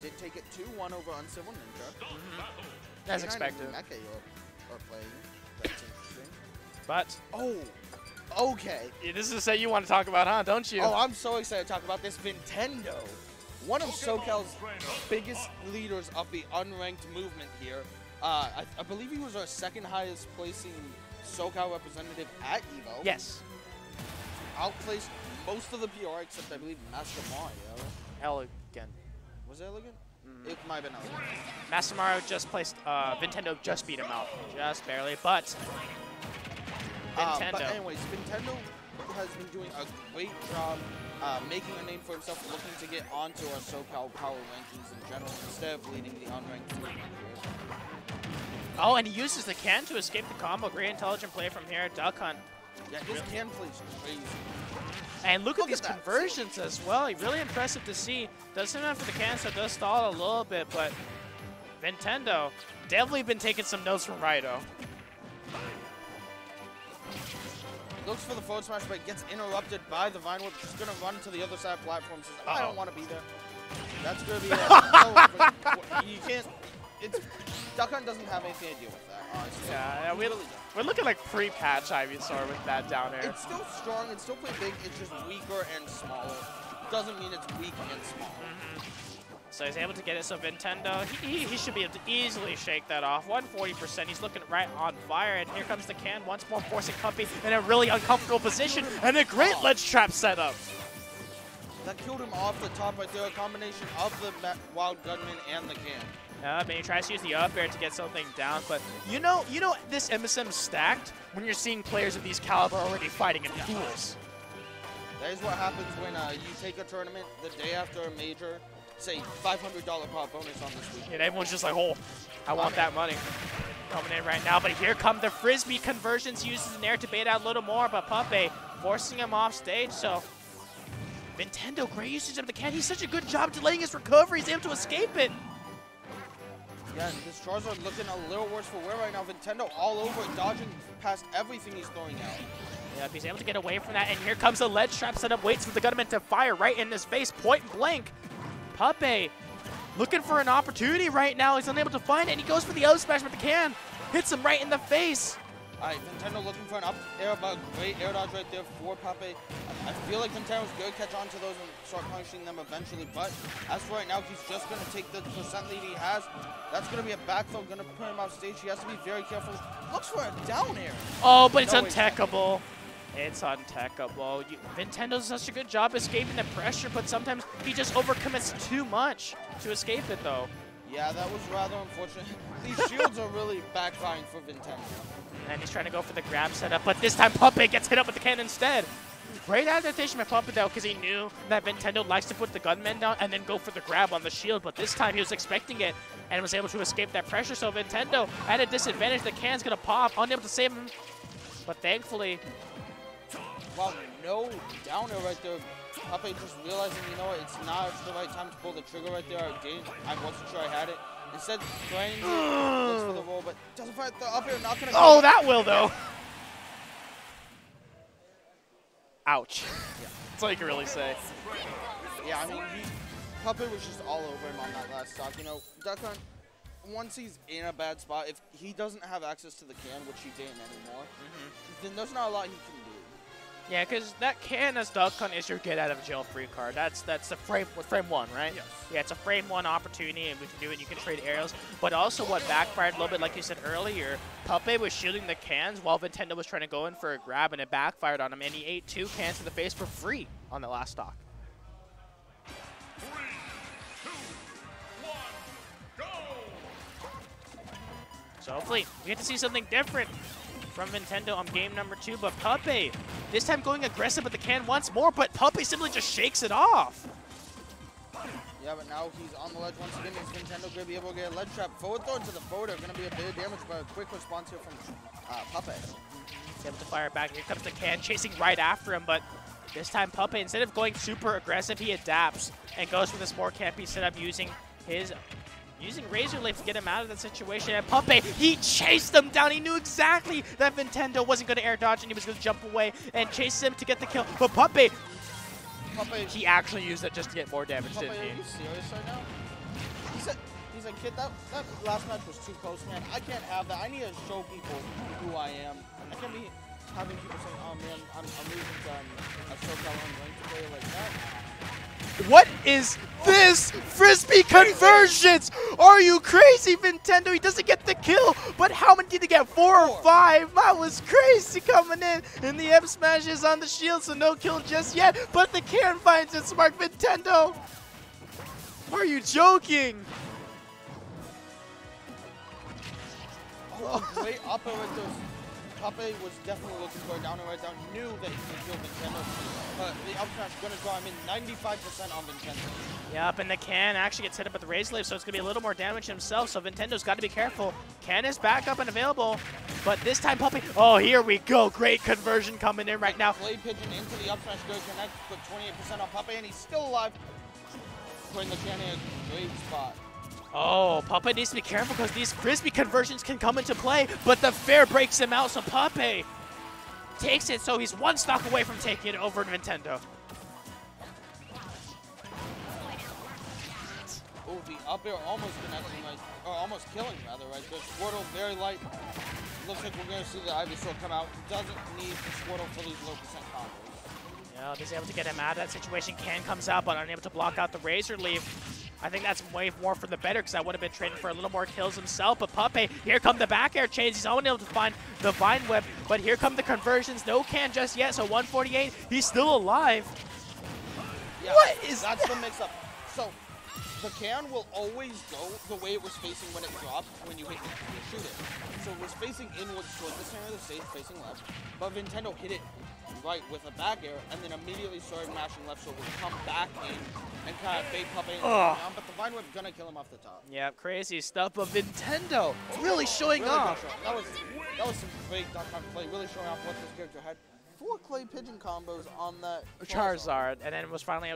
did take it 2-1 over Uncivil Ninja. As K9 expected. and Mecha are, are playing. That's interesting. But Oh, okay. yeah, this is a set you want to talk about, huh? Don't you? Oh, I'm so excited to talk about this Vintendo. One of SoCal's biggest leaders of the unranked movement here. Uh, I, I believe he was our second highest placing SoCal representative at EVO. yes. Outplaced most of the PR except I believe Master Mario. Elegant. Was it elegant? It might have been elegant. Masamaro just placed, uh, Vintendo just beat him out. Just barely, but Uh, but anyways, Vintendo has been doing a great job uh, making a name for himself, looking to get onto our SoCal power rankings in general instead of leading the unranked oh, and he uses the can to escape the combo. Great intelligent play from here. Duck Hunt. Yeah, his can plays crazy. And look, Look at these that. conversions as well. Really impressive to see. Does him for the can, so it does stall a little bit, but Vintendo definitely been taking some notes from Raito. Looks for the forward smash, but gets interrupted by the Vine Whip. Just gonna run to the other side of platform. Says, I Uh-oh. don't want to be there. That's gonna be. Uh, no, you can't. It's Duck Hunt doesn't have anything to do with that. Yeah, yeah, we, we're looking like pre-patch Ivysaur with that down air. It's still strong. It's still pretty big. It's just weaker and smaller. Doesn't mean it's weak and small. Mm-hmm. So he's able to get it. So Vintendo, he, he, he should be able to easily shake that off. 140%. He's looking right on fire. And here comes the can once more, forcing Puppeh in a really uncomfortable position. And a great oh. ledge trap setup. That killed him off the top right there. A combination of the Wild Gunman and the can. Uh, and he tries to use the up air to get something down. But you know, you know this MSM stacked when you're seeing players of these caliber already fighting in pools. That is what happens when uh, you take a tournament the day after a major. Say $500 pop bonus on this week. And everyone's just like, oh, I want that money. Coming in right now, but here come the frisbee conversions. He Uses an air to bait out a little more, but Puppeh forcing him off stage. So Vintendo, great usage of the can. He's such a good job delaying his recovery. He's able to escape it. Yeah, this Charizard looking a little worse for wear right now. Vintendo all over dodging past everything he's throwing out. Yep, he's able to get away from that, and here comes the ledge trap setup. Waits for the gunman to fire right in his face, point blank. Puppeh looking for an opportunity right now. He's unable to find it, and he goes for the O smash with the can. Hits him right in the face. All right, Vintendo looking for an up air, but great air dodge right there for Puppeh. I feel like Vintendo's going to catch on to those and start punishing them eventually, but as for right now, he's just going to take the percent lead he has. That's going to be a back throw, going to put him off stage. He has to be very careful. Looks for a down air. Oh, but it's No, it's not. untechable. It's untechable. You, Vintendo does such a good job escaping the pressure, but sometimes he just overcommits too much to escape it, though. Yeah, that was rather unfortunate. These shields are really backfiring for Vintendo. And he's trying to go for the grab setup, but this time Puppet gets hit up with the cannon instead. Great adaptation by Puppet, though, because he knew that Vintendo likes to put the gunman down and then go for the grab on the shield, but this time he was expecting it and was able to escape that pressure, so Vintendo at a disadvantage. The can's to pop, unable to save him. But thankfully, Wow, no down air right there. Puppeh just realizing, you know what, it's not the right time to pull the trigger right there. I didn't. I wasn't sure I had it. Instead, it, looks for the roll, but doesn't find the up air, not gonna oh, go. oh, that will, though. Ouch. That's all you can really say. Yeah, I mean, he, Puppet was just all over him on that last stock. You know, Duck Hunt, once he's in a bad spot, if he doesn't have access to the can, which he didn't anymore, mm-hmm. then there's not a lot he can do. Yeah, because that can as Duck Hunt is your get out of jail free card. That's that's the frame frame one, right? Yes. Yeah, it's a frame one opportunity, and we can do it. You can trade aerials, but also what backfired a little bit, like you said earlier, Puppeh was shielding the cans while Vintendo was trying to go in for a grab, and it backfired on him, and he ate two cans to the face for free on the last stock. So hopefully we get to see something different from Vintendo on game number two. But Puppeh, this time going aggressive with the can once more, but Puppeh simply just shakes it off. Yeah, but now he's on the ledge once again. Is Vintendo going to be able to get a ledge trap? Forward throw into the forward going to be a bit of damage, but a quick response here from uh, Puppet. He's able to fire back. Here comes the can chasing right after him, but this time Puppeh, instead of going super aggressive, he adapts and goes for this more campy setup using his using Razor Leaf to get him out of that situation. And Puppeh, he chased him down. He knew exactly that Vintendo wasn't going to air dodge and he was going to jump away and chase him to get the kill. But Puppeh, Puppet, he actually used it just to get more damage, Puppet, didn't are you serious right now? he's like, kid, that, that last match was too close, man. I can't have that. I need to show people who I am. I can't be having people saying, oh man, I'm, I'm losing to um, a SoCal unranked player like that. What is this? Frisbee conversions! Are you crazy, Vintendo? He doesn't get the kill, but how many did he get? Four or five? That was crazy coming in. And the M smash is on the shield, so no kill just yet. But the can finds it, Smart Vintendo. Are you joking? Oh, up with those. Puppeh was definitely looking for a down and right down. Knew that he could kill Vintendo. But the up smash going to draw him in 95% on Vintendo. Yep, and the can actually gets hit up with the Razor Leaf, so it's going to be a little more damage himself. So Vintendo's got to be careful. Can is back up and available, but this time Puppeh. Oh, here we go. Great conversion coming in right now. Clay Pigeon into the up smash, good connect, put 28% on Puppeh, and he's still alive. Putting the can in a great spot. Oh, Puppeh needs to be careful because these frisbee conversions can come into play, but the fair breaks him out, so Puppeh takes it, so he's one stock away from taking it over Vintendo. Oh, the up air almost connecting, like, or almost killing, rather, right? The Squirtle very light. Looks like we're going to see the Ivysaur come out. Doesn't need the Squirtle for these low percent combos. Yeah, he's able to get him out of that situation. Can comes out, but unable to block out the Razor Leaf. I think that's way more for the better because I would have been trading for a little more kills himself. But Puppeh, here come the back air chains. He's only able to find the Vine Whip, but here come the conversions. No can just yet, so 148. He's still alive. Yeah, what is That's that? the mix-up. So, the can will always go the way it was facing when it dropped when you hit it, you shoot it. So it was facing inwards towards the center of the stage, facing left. But Vintendo hit it right with a back air and then immediately started mashing left so would come back in and kind of bait Puppet into the Ugh. ground. But the Vine Whip gonna kill him off the top. Yep, crazy stuff, but Vintendo really showing Really off. show. That was that was some great Duck Hunt play, really showing off what this character had. Four clay pigeon combos on that Charizard, and then it was finally